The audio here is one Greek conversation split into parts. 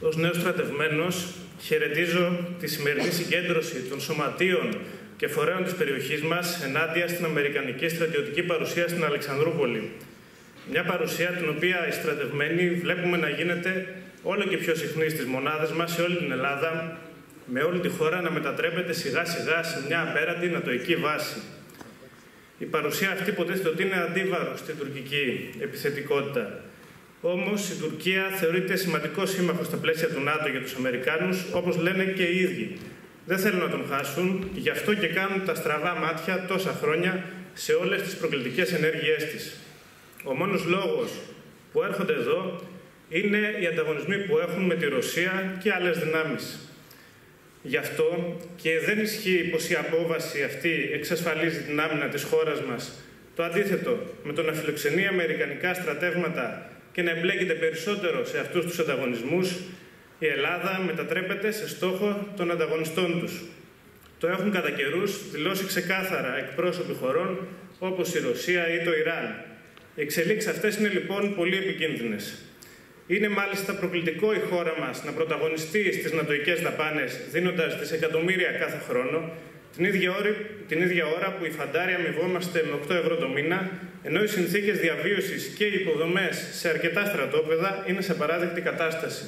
Ως νέος στρατευμένος χαιρετίζω τη σημερινή συγκέντρωση των σωματείων και φορέων της περιοχής μας ενάντια στην Αμερικανική στρατιωτική παρουσία στην Αλεξανδρούπολη. Μια παρουσία την οποία οι στρατευμένοι βλέπουμε να γίνεται όλο και πιο συχνή στις μονάδες μας σε όλη την Ελλάδα, με όλη τη χώρα να μετατρέπεται σιγά σιγά σε μια απέραντη νατοική βάση. Η παρουσία αυτή υποτίθεται ότι είναι αντίβαρος στην τουρκική επιθετικότητα. Όμως η Τουρκία θεωρείται σημαντικό σύμμαχο στα πλαίσια του ΝΑΤΟ για τους Αμερικάνους, όπως λένε και οι ίδιοι. Δεν θέλουν να τον χάσουν, γι' αυτό και κάνουν τα στραβά μάτια τόσα χρόνια σε όλες τις προκλητικές ενέργειές της. Ο μόνος λόγος που έρχονται εδώ είναι οι ανταγωνισμοί που έχουν με τη Ρωσία και άλλες δυνάμεις. Γι' αυτό και δεν ισχύει πως η απόβαση αυτή εξασφαλίζει την άμυνα της χώρας μας. Το αντίθετο, με το να φιλοξενεί αμερικανικά στρατεύματα και να εμπλέκεται περισσότερο σε αυτούς τους ανταγωνισμούς, η Ελλάδα μετατρέπεται σε στόχο των ανταγωνιστών τους. Το έχουν κατά καιρούς δηλώσει ξεκάθαρα εκπρόσωποι χωρών όπως η Ρωσία ή το Ιράν. Οι εξελίξεις αυτές είναι λοιπόν πολύ επικίνδυνες. Είναι μάλιστα προκλητικό η χώρα μας να πρωταγωνιστεί στις νατοικέ δαπάνες, δίνοντας δισεκατομμύρια κάθε χρόνο, την ίδια, ώρα, την ίδια ώρα που οι φαντάροι αμοιβόμαστε με 8 ευρώ το μήνα, ενώ οι συνθήκες διαβίωσης και οι υποδομές σε αρκετά στρατόπεδα είναι σε παράδεκτη κατάσταση.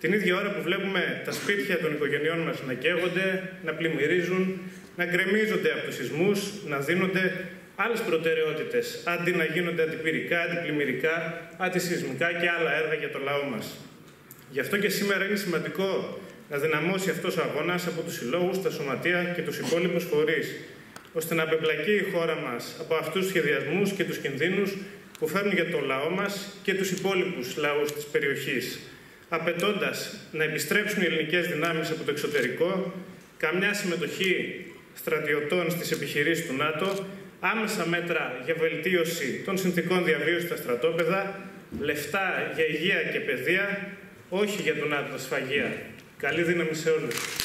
Την ίδια ώρα που βλέπουμε τα σπίτια των οικογενειών μας να καίγονται, να πλημμυρίζουν, να γκρεμίζονται από τους σεισμούς, να δίνονται άλλες προτεραιότητες, αντί να γίνονται αντιπυρικά, αντιπλημμυρικά, αντισυσμικά και άλλα έργα για το λαό μας. Γι' αυτό και σήμερα είναι σημαντικό να δυναμώσει αυτός ο αγώνας από τους συλλόγους, τα σωματεία και τους υπόλοιπους φορείς, ώστε να απεμπλακεί η χώρα μας από αυτούς τους σχεδιασμούς και τους κινδύνους που φέρνουν για το λαό μας και τους υπόλοιπους λαούς της περιοχής, απαιτώντας να επιστρέψουν οι ελληνικές δυνάμεις από το εξωτερικό, καμιά συμμετοχή στρατιωτών στις επιχειρήσεις του ΝΑΤΟ άμεσα μέτρα για βελτίωση των συνθήκων διαβίωσης στα στρατόπεδα, λεφτά για υγεία και παιδεία, όχι για τον άτομο σφαγεία. Καλή δύναμη σε όλους.